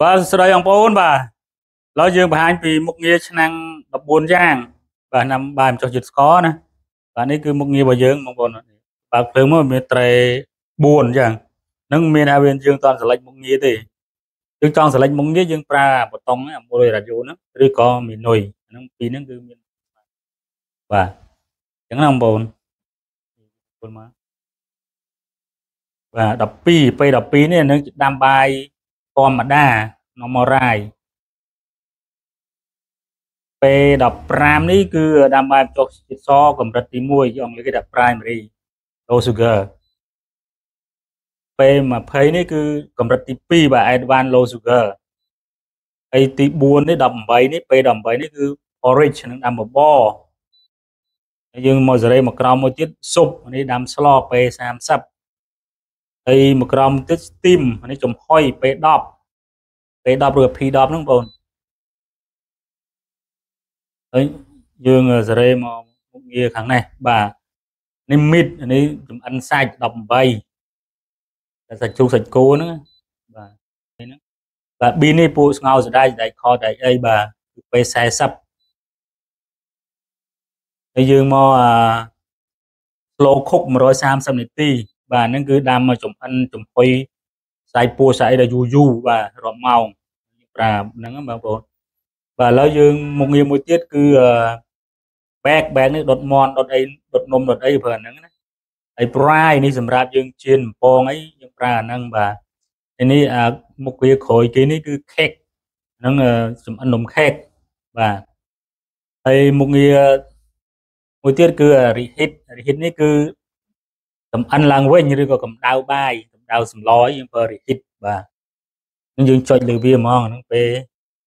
បាទស្រីបងប្អូនបាទឥឡូវយើងបង្ហាញពីមុខងារឆ្នាំង14យ៉ាងបាទណាំបាយម្ចុះជាតិស្ករណាបាទនេះគឺមុខងាររបស់យើងបងប្អូនបាទភ្លើងមកមានត្រេ4អញ្ចឹងនឹងមានថាវាយើងតន់សិលេចមុខងារទេយើងចង់សិលេចមុខងារយើងប្រើប៊ូតុងមួយរ៉ាឌីយ៉ូហ្នឹងឬក៏មីនុយហ្នឹងពីរហ្នឹងគឺមានបាទអញ្ចឹងណាបងប្អូនបងប្អូនមកបាទ12ពេល12នេះនឹងដាំបាយ ធម្មតា normal rye ពេល15នេះគឺដាំបាយចុះជាតិសកម្រិតទី1អង់គ្លេសគេថា primary low sugar ពេល20នេះគឺកម្រិតទី2បាទ advanced low sugar ហើយទី4នេះ18នេះពេល18នេះគឺ porridge នឹងដាំបបរយើងមកសេរីមកក្រោមមួយទៀតស៊ុបនេះដាំស្លពេល30 ហើយមកក្រោមទៀត steam នេះចំហុយពេល10ពេល10 ឬ P10 ហ្នឹងបងហើយយើងសេរីមកមុខងារខាងនេះបាទនេះ meat នេះចំអិនសាច់18តែសាច់ជ្រូកសាច់គោហ្នឹងបាទនេះហ្នឹងបាទ B នេះពួកស្ងោរសដាច់ដែកខដែកអីបាទពេល40 ហើយយើងមកអា slow cook 130នាទី បាទហ្នឹងគឺដាំមកចំអិនចំហុយស្អែកពោះស្អែកដល់យូរយូរបាទរាប់ម៉ោងប្រើហ្នឹងបងប្អូនបាទឥឡូវយើងមុខងារមួយទៀតគឺ back back នេះដុតមន់ដុតអីដុតនំដុតអីប្រើហ្នឹងណាហើយ fry នេះសម្រាប់យើងជៀនបំពងអីយើងប្រើអាហ្នឹងបាទហើយនេះអាមុខវាក្រោយគេនេះគឺ cake ហ្នឹងចំអិននំ cake បាទហើយមុខងារមួយទៀតគឺ reheat reheat នេះគឺ ចំអិនឡើងវិញឬក៏កម្ដៅបាយកម្ដៅសម្លយើងប្រើ reheat បាទនឹងយើងចុចលើវាហ្មងហ្នឹងពេល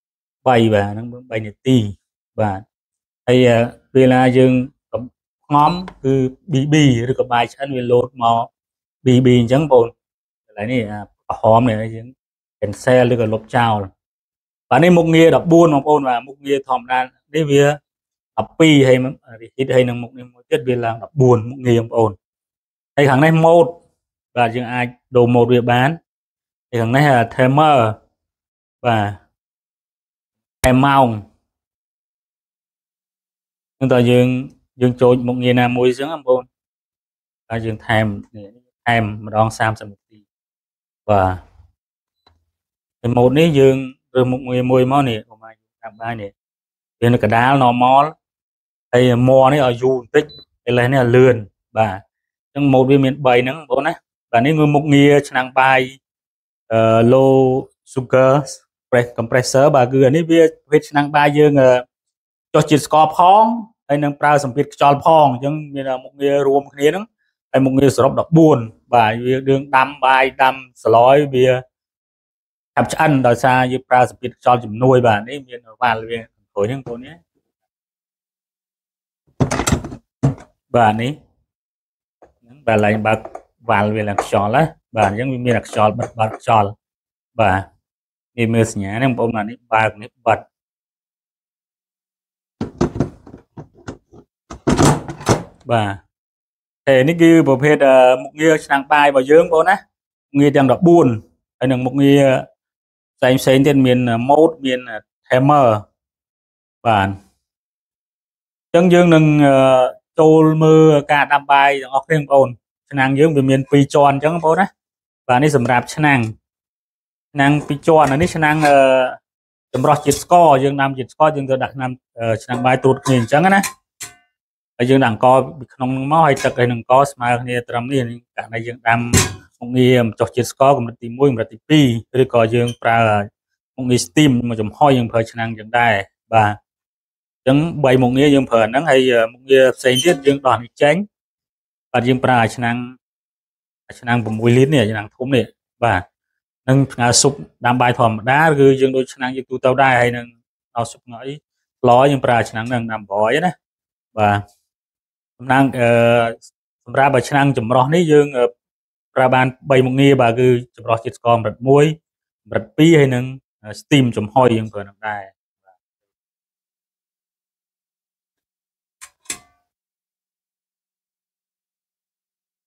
3បាទហ្នឹង3នាទីបាទហើយពេលណាយើងងំគឺ BB ឬក៏បាយឆ្អិនវាលោតមក BB អញ្ចឹងបងកន្លែងនេះក្រហមនេះយើង cancel ឬក៏លុបចោលបាទនេះមុខងារ14បងប្អូនបាទមុខងារធម្មតានេះវា12ហើយ repeat ហើយនឹងមុខនេះមួយទៀតវាឡើង14មុខងារបងប្អូន ហើយខាងនេះ mode បាទយើងអាចដូរ mode វាបានហើយខាងនេះ timer បាទតែម៉ោងនឹងតើយើងយើងចូលមុខងារណាមួយអញ្ចឹងបងប្អូនហើយយើងថែមនេះថែមម្ដង30នាទីបាទហើយ ម៉ូតនេះយើងរើសមុខងារមួយមកនេះកុំឲ្យតាមបាយនេះវានៅកដាល normal ហើយម័នេះឲ្យយូរបន្តិចឥឡូវនេះឲ្យលឿនបាទអញ្ចឹងម៉ូតវាមាន3ហ្នឹងបងប្អូនណាបាទនេះគឺមុខងារឆ្នាំងបាយអឺ low sugar press compressor បាទគឺអានេះវាប្រភេទឆ្នាំងបាយយើងចុះជាតិស្ករផងហើយនឹងប្រើសម្ពាធខ្យល់ផងអញ្ចឹងមានមុខងាររួមគ្នាហ្នឹងហើយមុខងារសរុប14បាទវាយើងដាំបាយដាំស្លយវាឆាប់ឆ្អិនដោយសារយើងប្រើសម្ពាធខ្យល់ជំនួយបាទនេះមានវ៉ាល់វាក្រួយហ្នឹងបងនេះបាទនេះហ្នឹង បាទឡើងបើកវ៉ាល់វាឡើងខ្យល់ណាបាទអញ្ចឹងវាមានខ្យល់បិទបើកខ្យល់បាទនេះមើលសញ្ញានេះបងប្អូនបាទនេះបើកនេះបិទបាទហើយនេះគឺប្រភេទមុខងារឆ្នាំងបាយរបស់យើងបងណាងារទាំង14ហើយនឹងមុខងារផ្សេងផ្សេងទៀតមាន mode មាន timer បាទអញ្ចឹងយើងនឹង ចូលមើលការដាំបាយទាំងអស់គ្នាបងប្អូនឆ្នាំងយើងវាមាន2ជាន់អញ្ចឹងបងប្អូនណាបាទនេះសម្រាប់ឆ្នាំងឆ្នាំង2ជាន់នេះឆ្នាំងចម្រោះជាតិស្ករយើងដាំជាតិស្ករយើងទៅដាក់ឆ្នាំឆ្នាំងបាយត្រួតគ្នាអញ្ចឹងណាហើយយើងដាក់អង្ករពីក្នុងហ្នឹងមកហើយទឹកហើយនឹងអង្ករស្មើគ្នាត្រឹមនេះករណីយើងដាំមុខងារម្ចុះជាតិស្ករកម្រិតទី1កម្រិតទី2ឬក៏យើងប្រើមុខងារ steam មកចំហុយយើងប្រើឆ្នាំងយ៉ាងដែរបាទ អញ្ចឹង3មុខងារយើងប្រើហ្នឹងហើយមុខងារផ្សេងទៀតយើងដោះនេះចេញបាទយើងប្រើឆ្នាំងឆ្នាំង6លីត្រនេះឆ្នាំងធំនេះបាទនឹងផ្ងាស៊ុបដាំបាយធម្មតាគឺយើងដូចឆ្នាំងយើងទូទៅដែរហើយនឹងដល់ស៊ុបង៉ុយឡយើងប្រើឆ្នាំងនឹងដាំប្រយណាបាទសំណាងអឺសម្រាប់ឲ្យឆ្នាំងចម្រោះនេះយើងប្រើបាន3មុខងារបាទគឺចម្រោះជាតិស្ករកម្រិត1កម្រិត2ហើយនិង steam ចំហុយយើងប្រើនឹងដែរ